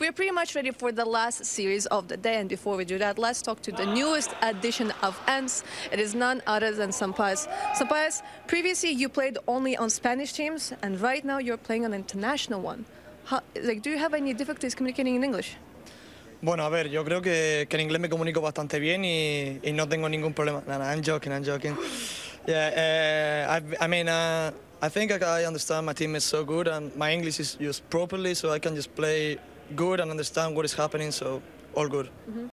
We're pretty much ready for the last series of the day, and before we do that, let's talk to the newest addition of ENCE. It is none other than Sunpayus. Sunpayus, previously you played only on Spanish teams, and right now you're playing on an international one. How, like, do you have any difficulties communicating in English? Bueno, a ver, yo creo que, que en inglés me comunico bastante bien y, y no tengo ningún problema. No, no, I'm joking, I'm joking. Yeah, uh, I, I mean, uh, I think I understand my team is so good and my English is used properly, so I can just play good and understand what is happening, so all good. Mm-hmm.